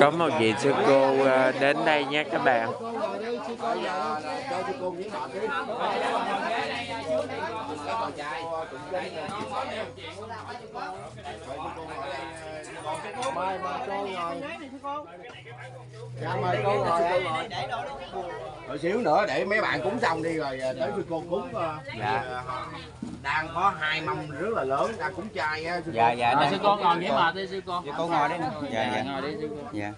có một vị sư cô ờ, đến đây nhé các bạn mời mời cô ngồi dạ mời cô ngồi rồi xíu nữa để mấy bạn cúng xong đi rồi à, tới sư cô cúng ờ, Dạ. ờ, đang có hai mâm rất là lớn đang cúng chay á sư dạ cô. dạ À, đây sư cô ngồi nghỉ mệt đi sư cô. cô ngồi đi dạ dạ Ngồi đi sư cô. dạ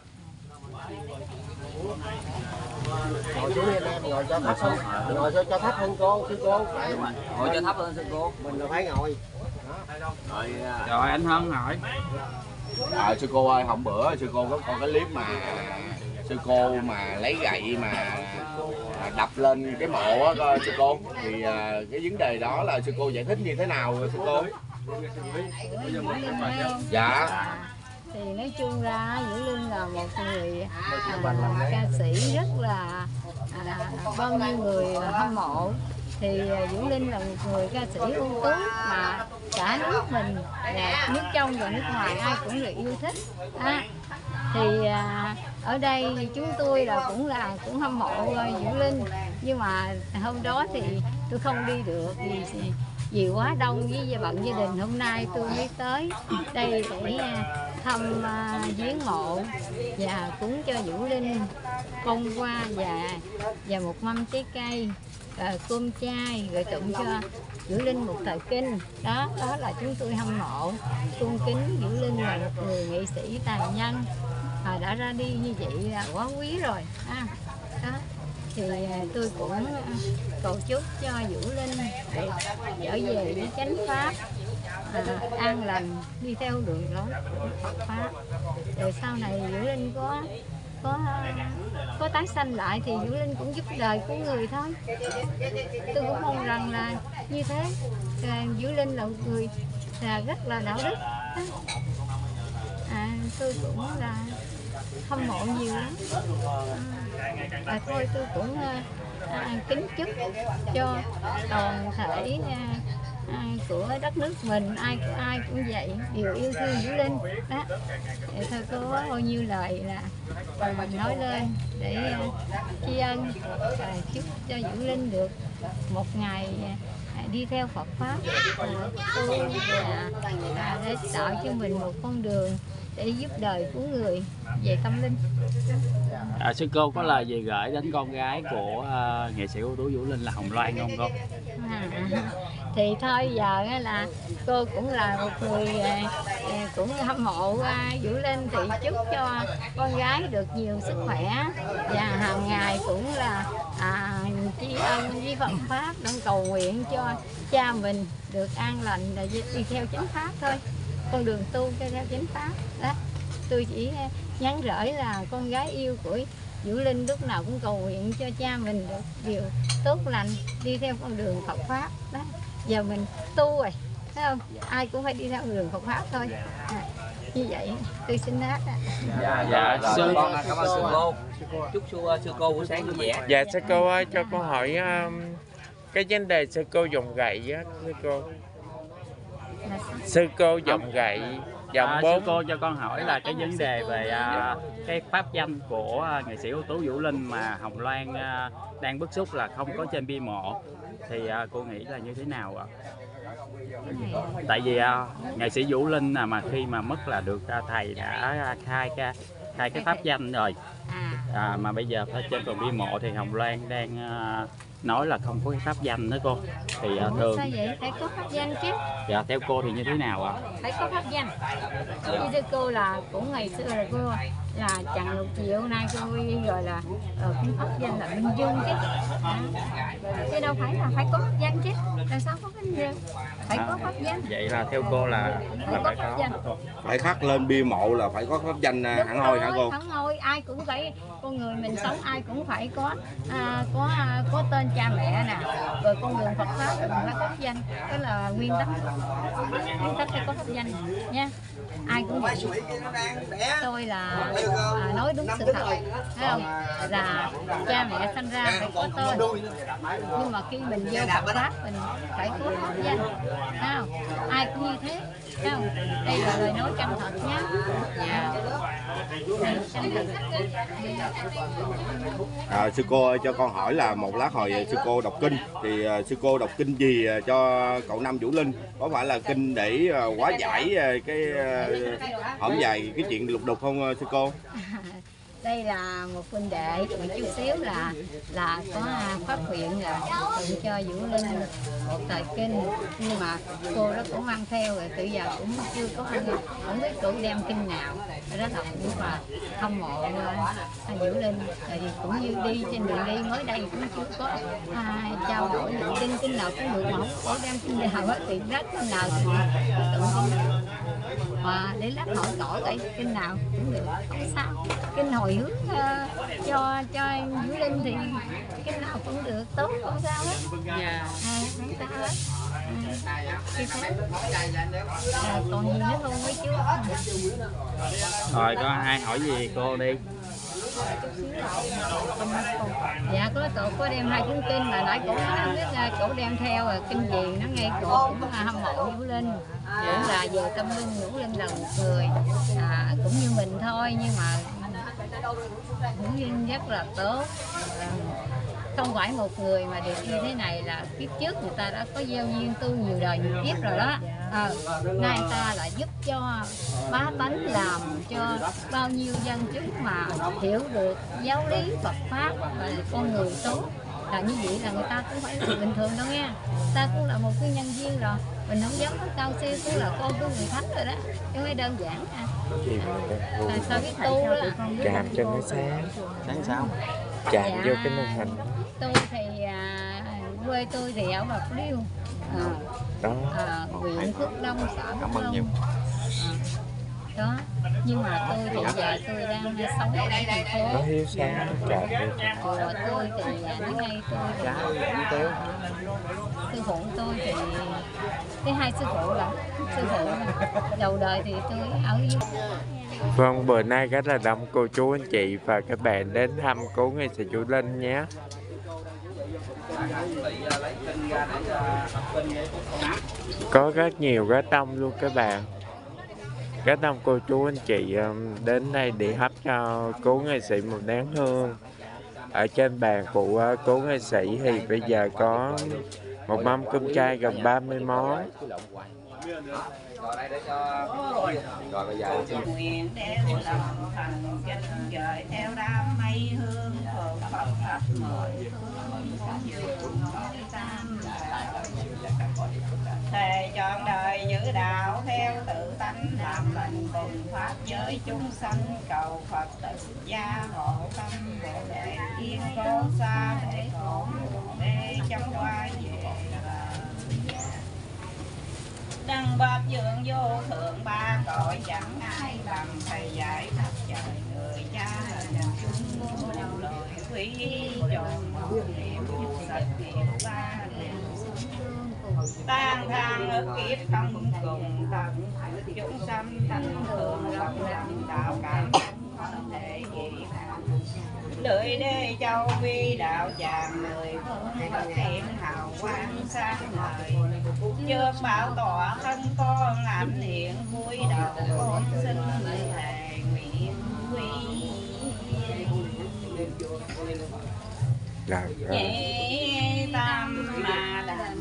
ngồi xuống đi em ngồi cho thấp hơn ngồi cho, cho thấp hơn cô sư cô phải Ngồi cho thấp hơn sư cô. mình là phải ngồi Rồi anh Hân hỏi à, sư cô ơi hôm bữa sư cô có con cái clip mà sư cô mà lấy gậy mà đập lên cái mộ á coi sư cô. Thì à, cái vấn đề đó là sư cô giải thích như thế nào sư cô? Dạ. Thì nói chung ra Vũ Linh là một người à, ca sĩ rất là à, bao nhiêu người hâm mộ thì à, Vũ Linh là một người ca sĩ ưu tú mà cả nước mình là nước trong và nước ngoài ai cũng được yêu thích. À, thì à, ở đây chúng tôi là cũng là cũng hâm mộ à, Vũ Linh. Nhưng mà hôm đó thì tôi không đi được vì vì quá đông với gia bận gia đình. Hôm nay tôi mới tới đây để à, thăm viếng viếng mộ và cúng cho Vũ Linh công hoa và và một mâm trái cây rồi cơm chay rồi tụng cho Vũ Linh một thời kinh. Đó đó là chúng tôi hâm mộ tôn kính Vũ Linh là một người nghệ sĩ tài nhân. À, đã ra đi như vậy là quá quý rồi à, đó thì à, tôi cũng cầu chúc cho Vũ Linh để trở về với chánh pháp à, an lành đi theo đường lối của Phật pháp. Rồi sau này Vũ Linh có có có tái sanh lại thì Vũ Linh cũng giúp đời của người thôi. Tôi cũng mong rằng là như thế. Vũ Linh là một người là rất là đạo đức à, tôi cũng là hâm mộ nhiều lắm. À, à, thôi tôi cũng à, à, kính chúc cho toàn thể à, à, của đất nước mình ai ai cũng vậy. Đều yêu thương Vũ Linh. Đó. Thì thôi có bao nhiêu lời là à, nói lên để à, tri ân và chúc cho Vũ Linh được một ngày à, đi theo Phật pháp à, tu và để tạo cho mình một con đường để giúp đời của người về tâm linh. À, sư cô có lời gì gửi đến con gái của à, nghệ sĩ ưu tú Vũ Linh là Hồng Loan không cô? À, thì thôi giờ là cô cũng là một người à, à, cũng hâm mộ Vũ Linh thì chúc cho con gái được nhiều sức khỏe. Và hàng ngày cũng là à, tri ân với Phật pháp đang cầu nguyện cho cha mình được an lành và đi theo chánh pháp thôi. Con đường tu theo theo chánh pháp đó. Tôi chỉ à, nhắn gửi là con gái yêu của Vũ Linh lúc nào cũng cầu nguyện cho cha mình được điều tốt lành đi theo con đường Phật pháp đó giờ mình tu rồi thấy không? Ai cũng phải đi theo đường Phật pháp thôi. À, như vậy tôi xin hát ạ. Dạ, sư. Con cảm ơn sư cô. Chúc sư, sư cô buổi sáng vui vẻ. Dạ sư cô ơi cho con hỏi um, cái vấn đề sư cô dùng gậy á sư cô. Sư cô dùng gậy giọng à, sư bốn cô cho con hỏi là cái vấn đề về à, cái pháp danh của à, nghệ sĩ ưu tú Vũ Linh mà Hồng Loan à, đang bức xúc là không có trên bia mộ. Thì à, cô nghĩ là như thế nào ạ? Tại vì à, nghệ sĩ Vũ Linh à, mà khi mà mất là được à, thầy đã à, khai cái khai cái pháp danh rồi. À. À, mà bây giờ phải trên phần bia mộ thì Hồng Loan đang à, nói là không có cái pháp danh nữa cô. Thì à, thường sao vậy? Phải có pháp danh chứ. Dạ theo cô thì như thế nào ạ? phải có pháp danh. Như thưa cô là cũng ngày xưa là cô là chẳng lục triệu nay cô rồi là ờ, cũng pháp danh là minh dương chứ. À, chứ đâu phải là phải có pháp danh chứ. Làm sao có minh dương phải có pháp danh. Vậy là theo cô là phải là có phải pháp có danh phải khắc lên bia mộ là phải có pháp danh à, hẳn hoi hả cô? hẳn hoi. Ai cũng phải con người mình sống ai cũng phải có à, có à, có tên cha mẹ nè rồi con đường Phật pháp mình phải có danh đó là nguyên tắc. Nguyên tắc phải có pháp danh nha. Ai cũng vậy. Tôi là à, nói đúng sự thật. Thấy không? Là cha mẹ sinh ra phải có tên. Nhưng mà khi mình vô Phật pháp mình phải có pháp danh. Thấy không? Ai cũng như thế. Thấy không? Đây là lời nói chân thật nhé dạ. À, sư cô ơi, cho con hỏi là một lát hồi sư cô đọc kinh thì à, sư cô đọc kinh gì à, cho cậu Nam Vũ Linh có phải là kinh để à, hóa giải cái hổng dài cái chuyện lục đục không sư cô? đây là một huynh đệ một chút xíu là là có phát hiện là tự cho Vũ Linh một tờ kinh. Nhưng mà cô đó cũng mang theo rồi tự giờ cũng chưa có không biết cụ đem kinh nào. Rất đó là cũng là hâm mộ à, à, Vũ Linh. Tại vì cũng như đi trên đường đi mới đây cũng chưa có à, trao đổi những kinh kinh nào cũng được mà không có đem kinh nào thì rất là nào thì tự mà để lát hỏi cỏ cái kinh nào cũng được không sao. Kinh hồi hướng ờ, cho cho em Vũ Linh thì kinh nào cũng được tốt không sao hết. Dạ. à, không sao hết. À, à, còn gì nữa không? Mấy chú? Rồi có ai hỏi gì cô đi dạ có cậu có đem hai cuốn kinh mà nãy cổ nói không biết là đem theo rồi kinh gì nó ngay cổ cũng là hâm mộ Vũ Linh. Cũng là về tâm linh Vũ Linh là một người à, cũng như mình thôi nhưng mà Vũ Linh rất là tốt. à, không phải một người mà được như thế này là kiếp trước người ta đã có gieo duyên tu nhiều đời nhiều kiếp rồi đó. À, nay ta là giúp cho bá tánh làm cho bao nhiêu dân chúng mà hiểu được giáo lý Phật pháp và con người tốt là như vậy là người ta cũng phải bình thường đâu nghe ta cũng là một cái nhân viên rồi. Mình không dám có cao siêu cũng là con của người thánh rồi đó. Chứ phải đơn giản à. Tại sao biết tu đó Chạm cho nó sáng. Sáng sao? Chạm Dạ. vô cái màn hình tôi thì à, quê tôi thì ở bạc liêu. À, Đó. à, huyện phước long xã phước Cảm ơn long. nhiều. à, đó. Nhưng mà tôi thì giờ tôi đang sống ở thành phố. Nó hiếu sáng chùa tôi. Thì à, nó ngay tôi. Thì sư phụ tôi thì cái hai sư phụ là sư phụ đầu đời thì tôi ở Vâng, bữa nay rất là đông cô chú anh chị và các bạn đến thăm cố nghệ sĩ Vũ Linh nhé. Có rất nhiều, rất đông luôn các bạn. Rất đông cô chú, anh chị um, đến đây để hấp cho cố nghệ sĩ một nén hương. Ở trên bàn của uh, cố nghệ sĩ thì bây giờ có một mâm cơm chay gần 30 món. Rồi bây giờ nguyện đeo lòng thành kinh gợi theo đám mây hương phật. Phật nói tam thề chọn đời giữ đạo theo tự tánh làm lành cùng pháp giới chúng sanh. Cầu phật tự gia hộ tâm bồ đề yên cố xa để khổ vô thượng ba cõi, chẳng ai bằng thầy giải khắp trời người cha là chúng muôn lời quý tròn niệm sạch niệm ba niệm tan thang ức kiếp không cùng, tận chúng sanh thanh thường lòng lòng đạo cảm lưỡi đê châu vi đạo tràng mười. Phương phật hiện hào quang sáng ngời. Chưa bảo tỏ thân con ảnh hiện vui đầu con xin thề nguyện quy. Rồi, rồi. nhị tam ma đảnh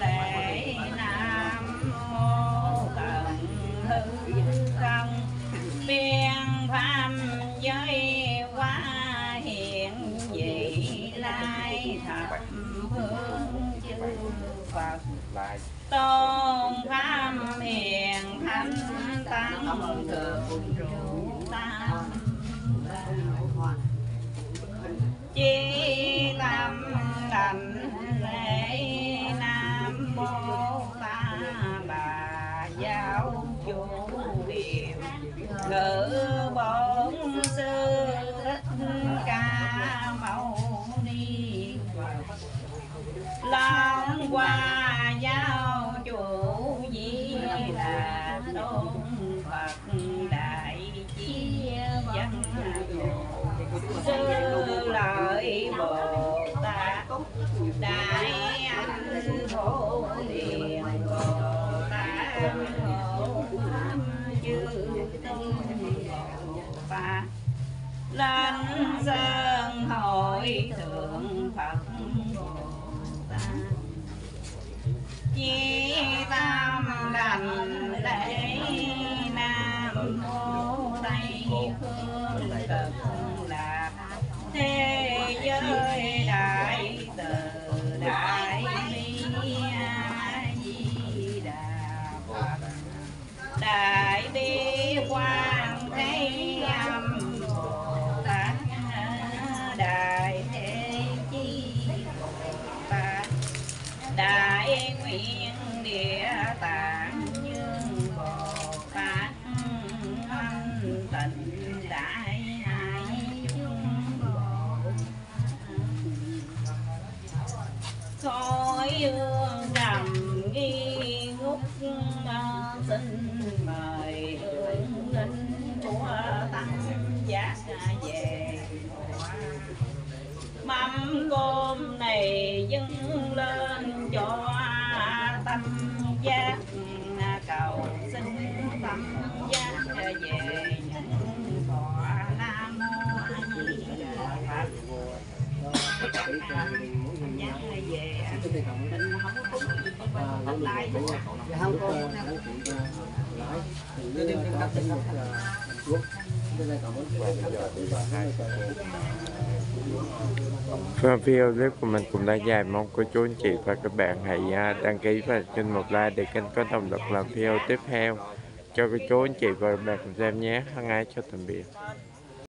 lễ nam mô tận hư không biên pháp tôn pháp hiền thánh tăng thượng trụ tam chi tâm đảnh lễ nam mô ta bà giáo chủ điều ngữ bổn sư thích ca mâu ni long qua đại anh phổ hiền bồ tam hộ pháp chư tinh phạt lên sơn hội thượng phật bồ tát chi tâm đảnh lễ nam mô tây phương cực lạc thế giới hương trầm nghi ngút ờ, xin mời hương linh của tăng giác về mâm cơm này dâng lên cho tâm giác cầu xin tâm giác về nhận thọ không có Và video clip của mình cũng đã dài, mong cô chú anh chị và các bạn hãy à, đăng ký và kênh một like để kênh có động lực làm video tiếp theo cho cô chú anh chị và các bạn cùng xem nhé. Hân ái cho tạm biệt.